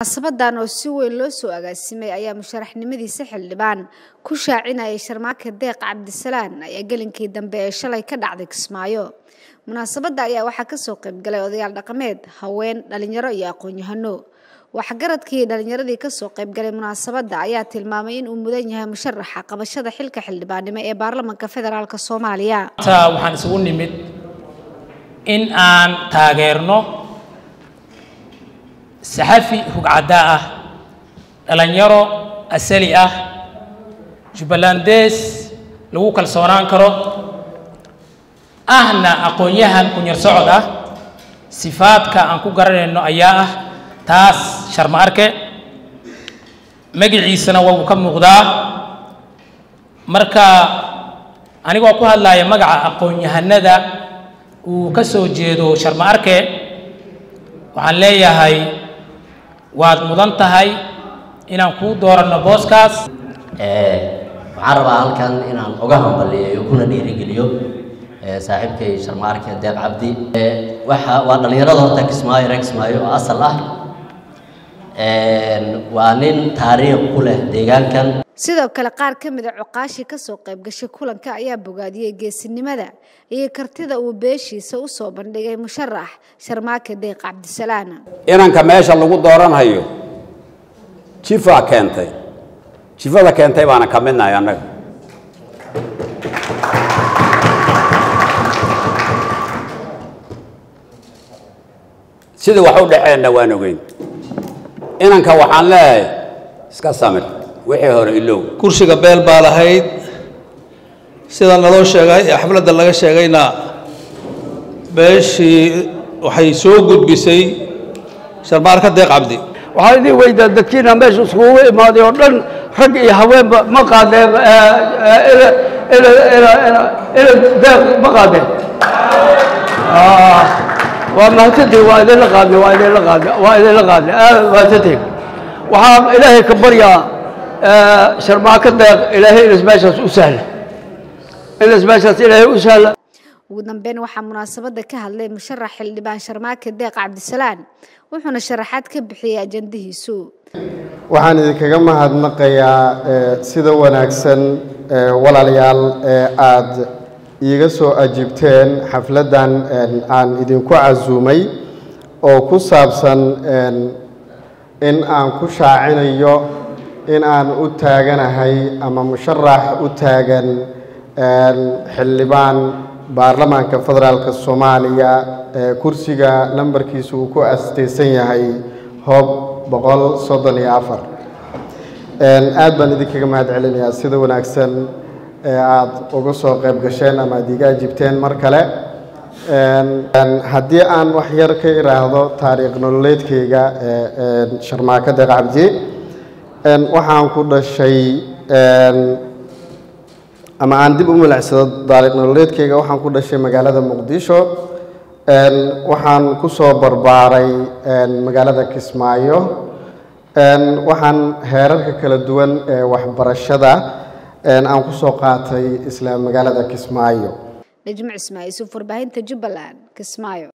munaasabadan oo si weyn loo soo agaasimay ayaa musharaxnimadiisa xildhibaan. Ku shaacinayay sharmaake deeq cabdisalaan ayaa gelinkii dambe ee shalay ka dhacday kismaayo. Munaasabadda ayaa waxaa ka soo qaybgalay odayaal dhaqameed haween dhalinyaro iyo aqoon-yahano. Waxgaradkii dhalinyaradii ka soo qaybgalay munaasabadda ayaa tilmaamay in uu mudan yahay musharaxa qabashada xilka xildhibaannimo ee baarlamaanka federaalk soomaaliya. Waxaan isugu nimid in aan taageerno saxafi rugcaddaa ah dhalinyaro asali ah jubbalandees lagu kalsoonaan karo ahna aqoon-yahan kunyar socod ah sifaadka aan ku garanayno ayaa ah taas sharma arke. Magaciisana waa ka muuqdaa. Marka anigoo ku hadlaya magaca aqoon-yahanada uu ka soo jeedo sharma arke waxaan leeyahay waad mudan tahay inaan kuu dooranno booskaas? Waxaan rabaa halkan inaan uga hambaliyeeyo kuna dhiirigeliyo saaxiibkay sharmaarke deeq cabdi. Waxa waa dhallinyarada horta kismaayo reer kismaayo oo asal ah waa nin taariikh ku leh deegaankan. Sidoo kale qaar ka mid a cuqaashii ka soo qayb gashay kulanka ayaa bogaadiyey geesinimada. Iyo kartida uu beeshiisa u soo bandhigay musharax sharmaake deeq cabdisalaan inanka meesha lagu dooranhayo jifaa keentay. Jifada keentay baana ka midnahay annaga. Sidii wax u dhaceenna waan ogeyn inanka waxaan leeyahay iska samir wixii hore ilow kursiga beel baa lahayd sida naloo sheegay ee xafladda laga sheegayna beeshii waxay soo gudbisay sharmaarka deeq cabdi waxaa idin weydaa dadkiina meesha iskugu imaaday oo dhan rag iyo haweenba ma qaadeen ina deeq ma qaadeen waa mahadsantihin waa idinla qaadnay waa idinla qaadnay waa idinla qaadnay aad mahadsantihin waxaan ilaahay ka baryaa sharmaako deeq ilaahay inas meeshaas u sahla. Inas meeshaas ilaahay u sahla. Ugu dambeyn waxaa munaasabadda ka hadlay musharax xildhibaan sharmaake deeq cabdisalaan. Wuxuuna sharaxaad ka bixiyey ajandihiisu. Waxaan idinkaga mahadnaqayaa sida wanaagsan walaalayaal aada iiga soo ajiibteen xafladdan aan idinku casuumay oo ku saabsan in aan ku shaacinayo in aan u taaganahay ama musharax u taagan xildhibaan baarlamaanka federaalka soomaaliya kursiga nambarkiisu uu ku asteysan yahay hoob boqol soddon iyo afar. Aad baan idinkaga mahad celinayaa sida wanaagsan ee aada uga soo qayb gasheen ama aada iga ajibteen mar kale haddii aan wax yar ka iraahdo taariikh nololeedkayga sharmaako deeq cabdi waxaan ku dhashay ama aan dib u milicsado taariikh nololeedkayga waxaan ku dhashay magaalada muqdisho. Waxaan ku soo barbaaray magaalada kismaayo. Waxaan heerarka kala duwan ee waxbarashada aan ku soo qaatay isla magaalada kismaayo. Najmo cismaa yuusuf warbaahinta jubbaland kismaayo